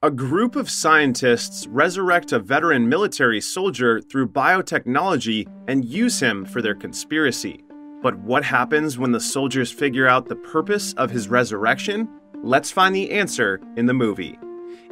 A group of scientists resurrect a veteran military soldier through biotechnology and use him for their conspiracy. But what happens when the soldiers figure out the purpose of his resurrection? Let's find the answer in the movie.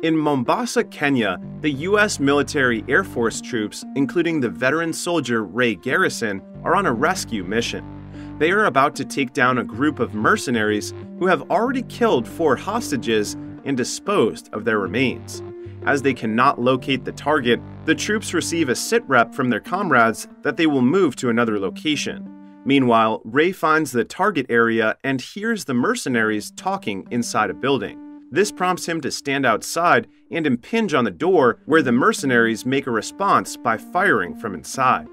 In Mombasa, Kenya, the U.S. military Air Force troops, including the veteran soldier Ray Garrison, are on a rescue mission. They are about to take down a group of mercenaries who have already killed four hostages and disposed of their remains. As they cannot locate the target, the troops receive a sit rep from their comrades that they will move to another location. Meanwhile, Ray finds the target area and hears the mercenaries talking inside a building. This prompts him to stand outside and impinge on the door, where the mercenaries make a response by firing from inside.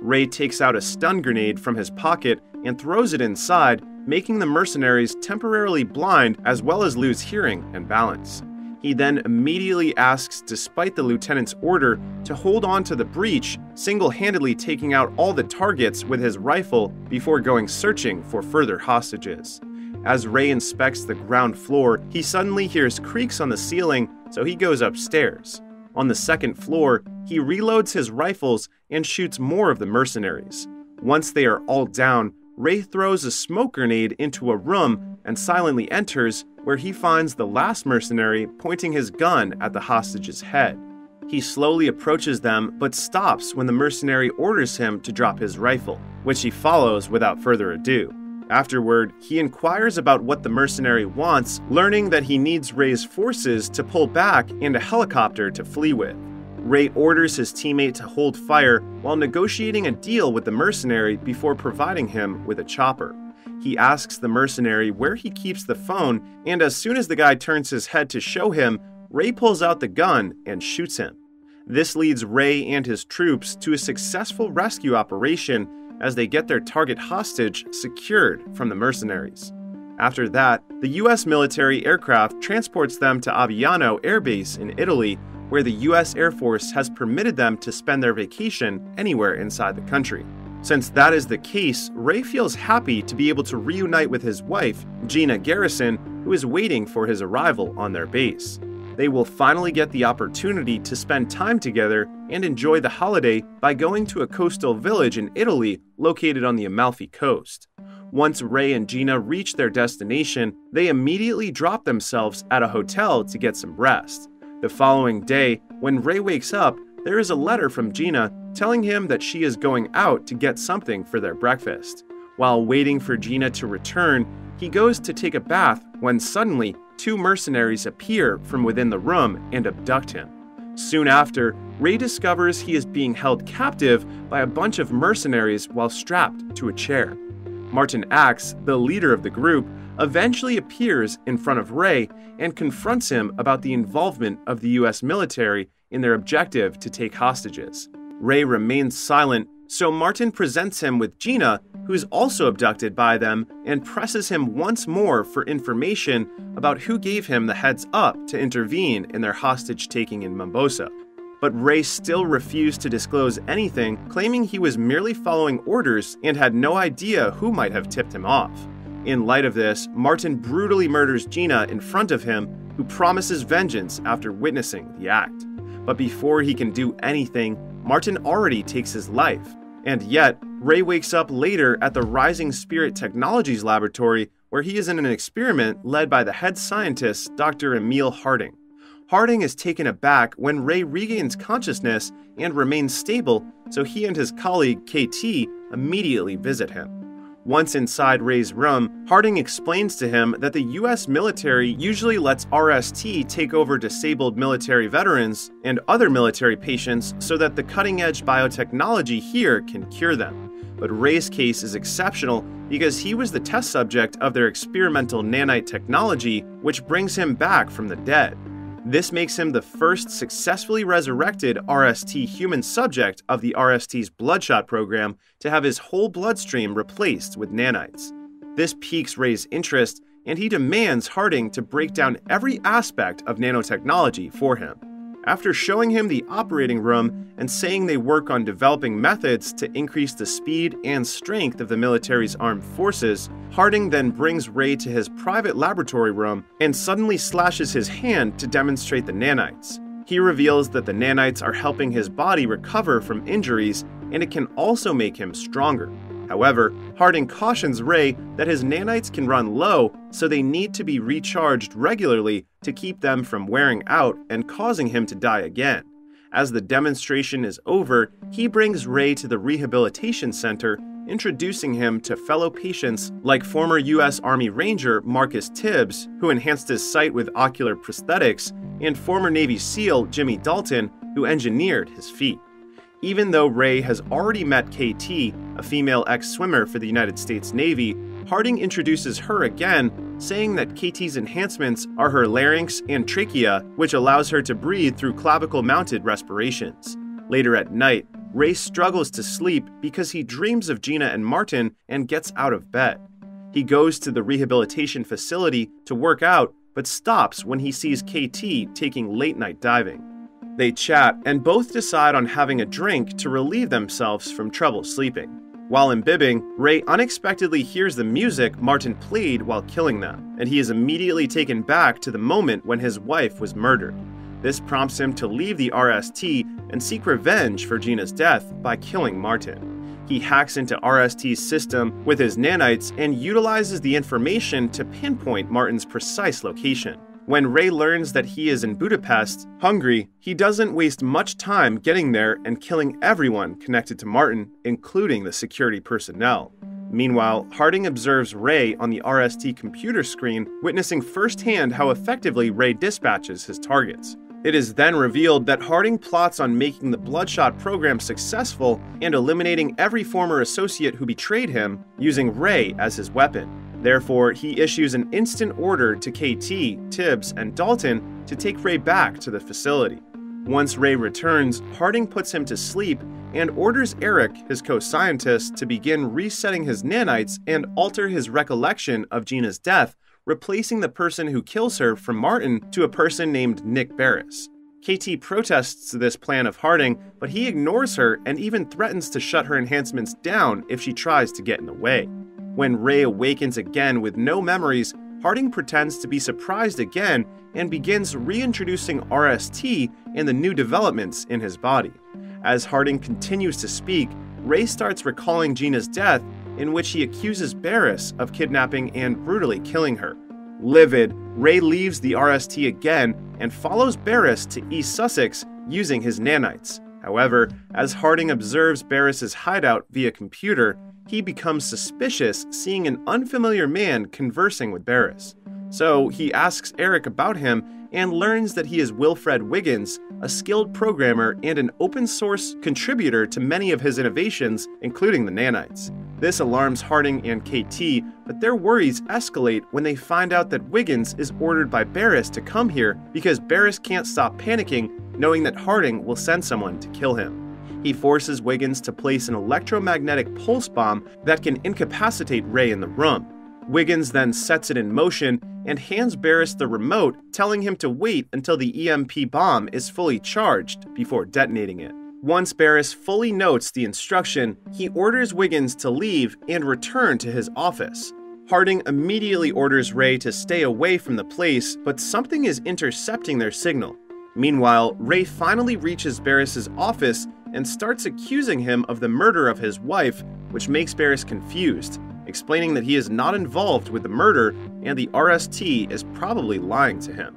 Ray takes out a stun grenade from his pocket and throws it inside, making the mercenaries temporarily blind as well as lose hearing and balance. He then immediately asks, despite the lieutenant's order, to hold on to the breach, single handedly taking out all the targets with his rifle before going searching for further hostages. As Ray inspects the ground floor, he suddenly hears creaks on the ceiling, so he goes upstairs. On the second floor, he reloads his rifles and shoots more of the mercenaries. Once they are all down, Ray throws a smoke grenade into a room and silently enters, where he finds the last mercenary pointing his gun at the hostage's head. He slowly approaches them but stops when the mercenary orders him to drop his rifle, which he follows without further ado. Afterward, he inquires about what the mercenary wants, learning that he needs Ray's forces to pull back and a helicopter to flee with. Ray orders his teammate to hold fire while negotiating a deal with the mercenary before providing him with a chopper. He asks the mercenary where he keeps the phone, and as soon as the guy turns his head to show him, Ray pulls out the gun and shoots him. This leads Ray and his troops to a successful rescue operation as they get their target hostage secured from the mercenaries. After that, the US military aircraft transports them to Aviano Air Base in Italy where the US Air Force has permitted them to spend their vacation anywhere inside the country. Since that is the case, Ray feels happy to be able to reunite with his wife, Gina Garrison, who is waiting for his arrival on their base. They will finally get the opportunity to spend time together and enjoy the holiday by going to a coastal village in Italy located on the Amalfi coast. Once Ray and Gina reach their destination, they immediately drop themselves at a hotel to get some rest. The following day, when Ray wakes up, there is a letter from Gina telling him that she is going out to get something for their breakfast. While waiting for Gina to return, he goes to take a bath when suddenly two mercenaries appear from within the room and abduct him. Soon after, Ray discovers he is being held captive by a bunch of mercenaries while strapped to a chair. Martin Axe, the leader of the group, eventually appears in front of Ray and confronts him about the involvement of the US military in their objective to take hostages. Ray remains silent, so Martin presents him with Gina, who's also abducted by them, and presses him once more for information about who gave him the heads up to intervene in their hostage taking in Mombasa. But Ray still refused to disclose anything, claiming he was merely following orders and had no idea who might have tipped him off. In light of this, Martin brutally murders Gina in front of him, who promises vengeance after witnessing the act. But before he can do anything, Martin already takes his life. And yet, Ray wakes up later at the Rising Spirit Technologies laboratory where he is in an experiment led by the head scientist, Dr. Emil Harding. Harding is taken aback when Ray regains consciousness and remains stable, so he and his colleague KT immediately visit him. Once inside Ray's room, Harding explains to him that the US military usually lets RST take over disabled military veterans and other military patients so that the cutting edge biotechnology here can cure them. But Ray's case is exceptional because he was the test subject of their experimental nanite technology, which brings him back from the dead. This makes him the first successfully resurrected RST human subject of the RST's Bloodshot program to have his whole bloodstream replaced with nanites. This piques Ray's interest, and he demands Harding to break down every aspect of nanotechnology for him. After showing him the operating room and saying they work on developing methods to increase the speed and strength of the military's armed forces, Harding then brings Ray to his private laboratory room and suddenly slashes his hand to demonstrate the nanites. He reveals that the nanites are helping his body recover from injuries and it can also make him stronger. However, Harding cautions Ray that his nanites can run low, so they need to be recharged regularly to keep them from wearing out and causing him to die again. As the demonstration is over, he brings Ray to the rehabilitation center, introducing him to fellow patients like former U.S. Army Ranger Marcus Tibbs, who enhanced his sight with ocular prosthetics, and former Navy SEAL Jimmy Dalton, who engineered his feet even though Ray has already met KT, a female ex swimmer for the United States Navy, Harding introduces her again, saying that KT's enhancements are her larynx and trachea, which allows her to breathe through clavicle mounted respirations. Later at night, Ray struggles to sleep because he dreams of Gina and Martin and gets out of bed. He goes to the rehabilitation facility to work out, but stops when he sees KT taking late night diving. They chat and both decide on having a drink to relieve themselves from trouble sleeping. While imbibing, Ray unexpectedly hears the music Martin played while killing them, and he is immediately taken back to the moment when his wife was murdered. This prompts him to leave the RST and seek revenge for Gina's death by killing Martin. He hacks into RST's system with his nanites and utilizes the information to pinpoint Martin's precise location. When Ray learns that he is in Budapest, Hungary, he doesn't waste much time getting there and killing everyone connected to Martin, including the security personnel. Meanwhile, Harding observes Ray on the RST computer screen, witnessing firsthand how effectively Ray dispatches his targets. It is then revealed that Harding plots on making the Bloodshot program successful and eliminating every former associate who betrayed him, using Ray as his weapon. Therefore, he issues an instant order to KT, Tibbs, and Dalton to take Ray back to the facility. Once Ray returns, Harding puts him to sleep and orders Eric, his co scientist, to begin resetting his nanites and alter his recollection of Gina's death, replacing the person who kills her from Martin to a person named Nick Baris. KT protests this plan of Harding, but he ignores her and even threatens to shut her enhancements down if she tries to get in the way. When Ray awakens again with no memories, Harding pretends to be surprised again and begins reintroducing RST and the new developments in his body. As Harding continues to speak, Ray starts recalling Gina's death, in which he accuses Baris of kidnapping and brutally killing her. Livid, Ray leaves the RST again and follows Baris to East Sussex using his nanites. However, as Harding observes Baris's hideout via computer, he becomes suspicious seeing an unfamiliar man conversing with Baris. So he asks Eric about him and learns that he is Wilfred Wiggins, a skilled programmer and an open source contributor to many of his innovations, including the nanites. This alarms Harding and KT, but their worries escalate when they find out that Wiggins is ordered by Baris to come here because Baris can't stop panicking, knowing that Harding will send someone to kill him he forces Wiggins to place an electromagnetic pulse bomb that can incapacitate Ray in the room. Wiggins then sets it in motion and hands Baris the remote, telling him to wait until the EMP bomb is fully charged before detonating it. Once Baris fully notes the instruction, he orders Wiggins to leave and return to his office. Harding immediately orders Ray to stay away from the place, but something is intercepting their signal. Meanwhile, Ray finally reaches Baris's office and starts accusing him of the murder of his wife, which makes Baris confused, explaining that he is not involved with the murder and the RST is probably lying to him.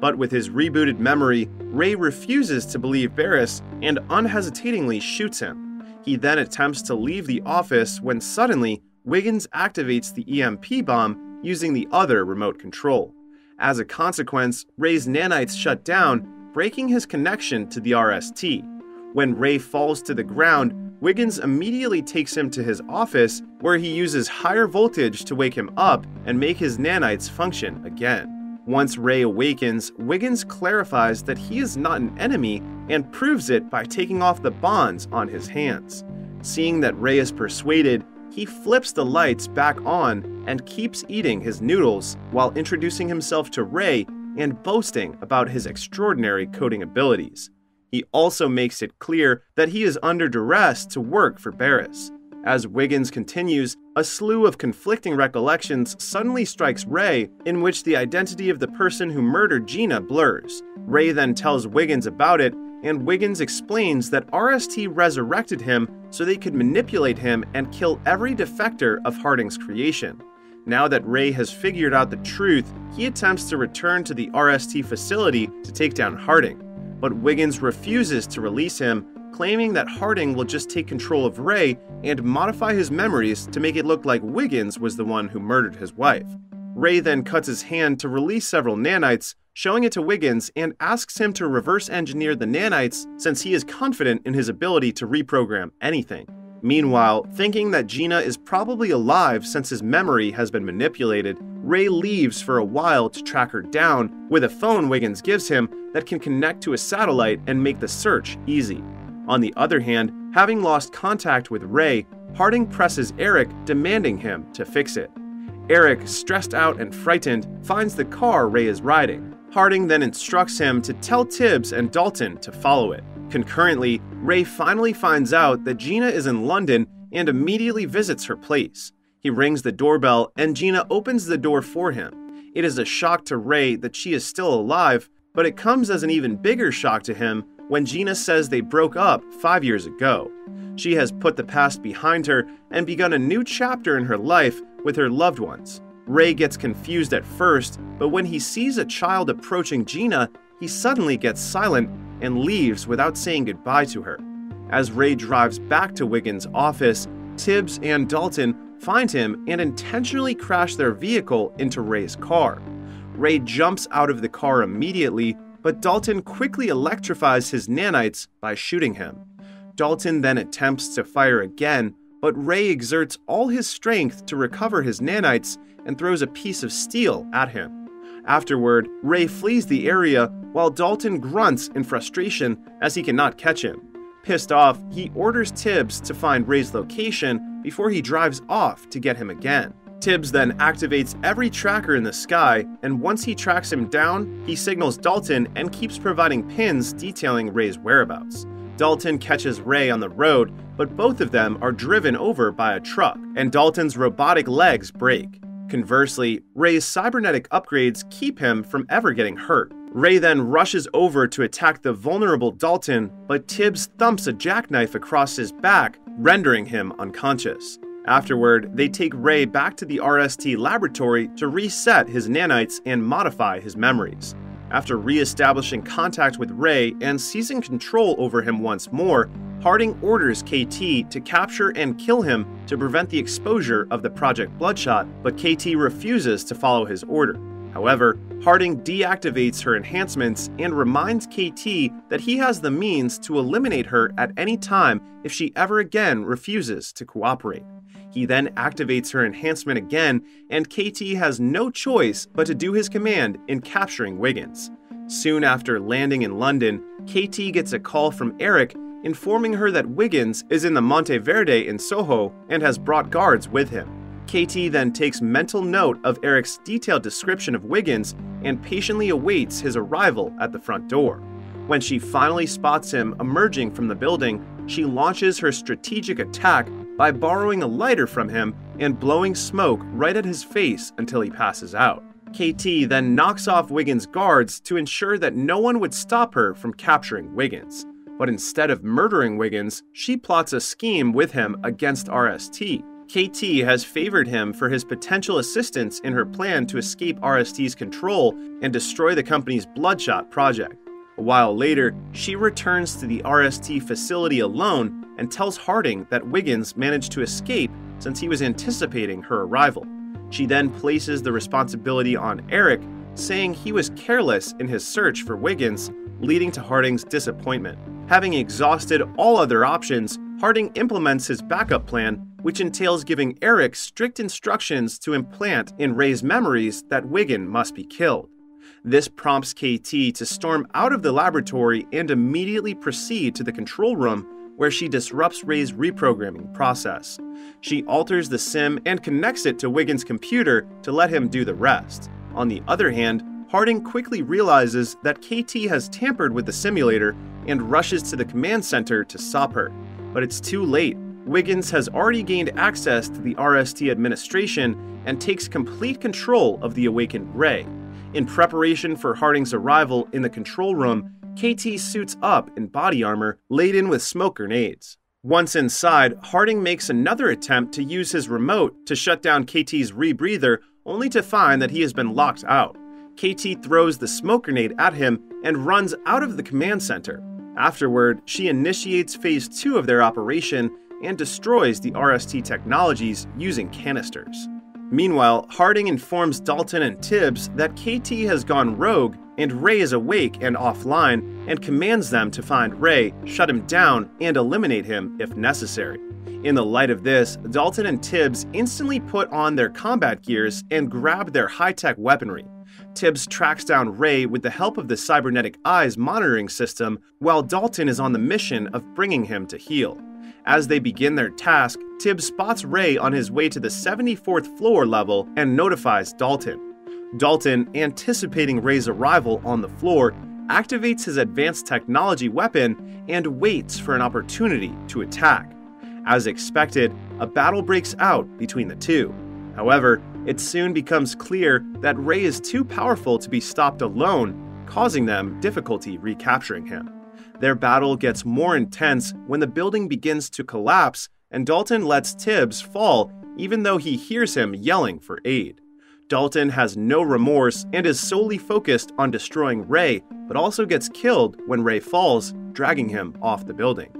But with his rebooted memory, Ray refuses to believe Baris and unhesitatingly shoots him. He then attempts to leave the office when suddenly Wiggins activates the EMP bomb using the other remote control. As a consequence, Ray's nanites shut down, breaking his connection to the RST. When Ray falls to the ground, Wiggins immediately takes him to his office where he uses higher voltage to wake him up and make his nanites function again. Once Ray awakens, Wiggins clarifies that he is not an enemy and proves it by taking off the bonds on his hands. Seeing that Ray is persuaded, he flips the lights back on and keeps eating his noodles while introducing himself to Ray and boasting about his extraordinary coding abilities. He also makes it clear that he is under duress to work for Baris. As Wiggins continues, a slew of conflicting recollections suddenly strikes Ray, in which the identity of the person who murdered Gina blurs. Ray then tells Wiggins about it, and Wiggins explains that RST resurrected him so they could manipulate him and kill every defector of Harding's creation. Now that Ray has figured out the truth, he attempts to return to the RST facility to take down Harding. But Wiggins refuses to release him claiming that Harding will just take control of Ray and modify his memories to make it look like Wiggins was the one who murdered his wife. Ray then cuts his hand to release several nanites, showing it to Wiggins and asks him to reverse engineer the nanites since he is confident in his ability to reprogram anything. Meanwhile, thinking that Gina is probably alive since his memory has been manipulated, Ray leaves for a while to track her down with a phone Wiggins gives him that can connect to a satellite and make the search easy. On the other hand, having lost contact with Ray, Harding presses Eric, demanding him to fix it. Eric, stressed out and frightened, finds the car Ray is riding. Harding then instructs him to tell Tibbs and Dalton to follow it. Concurrently, Ray finally finds out that Gina is in London and immediately visits her place. He rings the doorbell and Gina opens the door for him. It is a shock to Ray that she is still alive, but it comes as an even bigger shock to him when Gina says they broke up five years ago. She has put the past behind her and begun a new chapter in her life with her loved ones. Ray gets confused at first, but when he sees a child approaching Gina, he suddenly gets silent and leaves without saying goodbye to her. As Ray drives back to Wiggins' office, Tibbs and Dalton find him and intentionally crash their vehicle into Ray's car. Ray jumps out of the car immediately but Dalton quickly electrifies his nanites by shooting him. Dalton then attempts to fire again, but Ray exerts all his strength to recover his nanites and throws a piece of steel at him. Afterward, Ray flees the area while Dalton grunts in frustration as he cannot catch him. Pissed off, he orders Tibbs to find Ray's location before he drives off to get him again. Tibbs then activates every tracker in the sky, and once he tracks him down, he signals Dalton and keeps providing pins detailing Ray's whereabouts. Dalton catches Ray on the road, but both of them are driven over by a truck, and Dalton's robotic legs break. Conversely, Ray's cybernetic upgrades keep him from ever getting hurt. Ray then rushes over to attack the vulnerable Dalton, but Tibbs thumps a jackknife across his back, rendering him unconscious. Afterward, they take Ray back to the RST laboratory to reset his nanites and modify his memories. After re establishing contact with Ray and seizing control over him once more, Harding orders KT to capture and kill him to prevent the exposure of the Project Bloodshot, but KT refuses to follow his order. However, Harding deactivates her enhancements and reminds KT that he has the means to eliminate her at any time if she ever again refuses to cooperate. He then activates her enhancement again, and KT has no choice but to do his command in capturing Wiggins. Soon after landing in London, KT gets a call from Eric informing her that Wiggins is in the Monteverde in Soho and has brought guards with him. KT then takes mental note of Eric's detailed description of Wiggins and patiently awaits his arrival at the front door. When she finally spots him emerging from the building, she launches her strategic attack by borrowing a lighter from him and blowing smoke right at his face until he passes out. KT then knocks off Wiggins' guards to ensure that no one would stop her from capturing Wiggins. But instead of murdering Wiggins, she plots a scheme with him against RST. KT has favored him for his potential assistance in her plan to escape RST's control and destroy the company's Bloodshot project. A while later, she returns to the RST facility alone and tells Harding that Wiggins managed to escape since he was anticipating her arrival. She then places the responsibility on Eric, saying he was careless in his search for Wiggins, leading to Harding's disappointment. Having exhausted all other options, Harding implements his backup plan, which entails giving Eric strict instructions to implant in Ray's memories that Wigan must be killed. This prompts KT to storm out of the laboratory and immediately proceed to the control room where she disrupts Ray's reprogramming process. She alters the sim and connects it to Wigan's computer to let him do the rest. On the other hand, Harding quickly realizes that KT has tampered with the simulator and rushes to the command center to stop her. But it's too late. Wiggins has already gained access to the RST administration and takes complete control of the awakened Ray. In preparation for Harding's arrival in the control room, KT suits up in body armor laden with smoke grenades. Once inside, Harding makes another attempt to use his remote to shut down KT's rebreather, only to find that he has been locked out. KT throws the smoke grenade at him and runs out of the command center. Afterward, she initiates phase 2 of their operation and destroys the RST technologies using canisters. Meanwhile, Harding informs Dalton and Tibbs that KT has gone rogue and Ray is awake and offline and commands them to find Ray, shut him down, and eliminate him if necessary. In the light of this, Dalton and Tibbs instantly put on their combat gears and grab their high tech weaponry. Tibbs tracks down Ray with the help of the cybernetic eyes monitoring system, while Dalton is on the mission of bringing him to heel. As they begin their task, Tibbs spots Ray on his way to the 74th floor level and notifies Dalton. Dalton, anticipating Ray's arrival on the floor, activates his advanced technology weapon and waits for an opportunity to attack. As expected, a battle breaks out between the two. However, it soon becomes clear that Ray is too powerful to be stopped alone, causing them difficulty recapturing him. Their battle gets more intense when the building begins to collapse and Dalton lets Tibbs fall even though he hears him yelling for aid. Dalton has no remorse and is solely focused on destroying Ray, but also gets killed when Ray falls, dragging him off the building.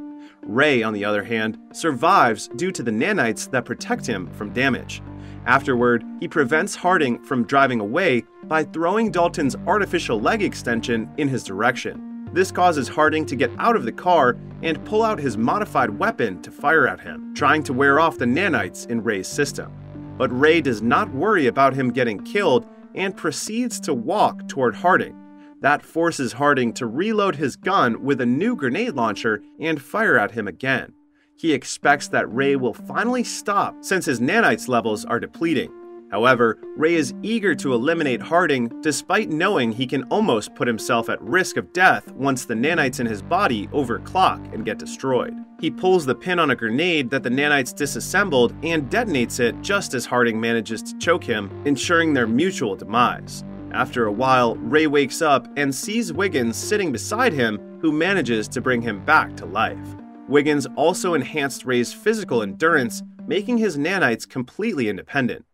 Ray, on the other hand, survives due to the nanites that protect him from damage. Afterward, he prevents Harding from driving away by throwing Dalton's artificial leg extension in his direction. This causes Harding to get out of the car and pull out his modified weapon to fire at him, trying to wear off the nanites in Ray's system. But Ray does not worry about him getting killed and proceeds to walk toward Harding. That forces Harding to reload his gun with a new grenade launcher and fire at him again. He expects that Ray will finally stop since his nanites levels are depleting, However, Ray is eager to eliminate Harding despite knowing he can almost put himself at risk of death once the nanites in his body overclock and get destroyed. He pulls the pin on a grenade that the nanites disassembled and detonates it just as Harding manages to choke him, ensuring their mutual demise. After a while, Ray wakes up and sees Wiggins sitting beside him, who manages to bring him back to life. Wiggins also enhanced Ray's physical endurance, making his nanites completely independent.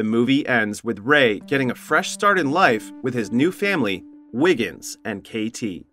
The movie ends with Ray getting a fresh start in life with his new family, Wiggins and KT.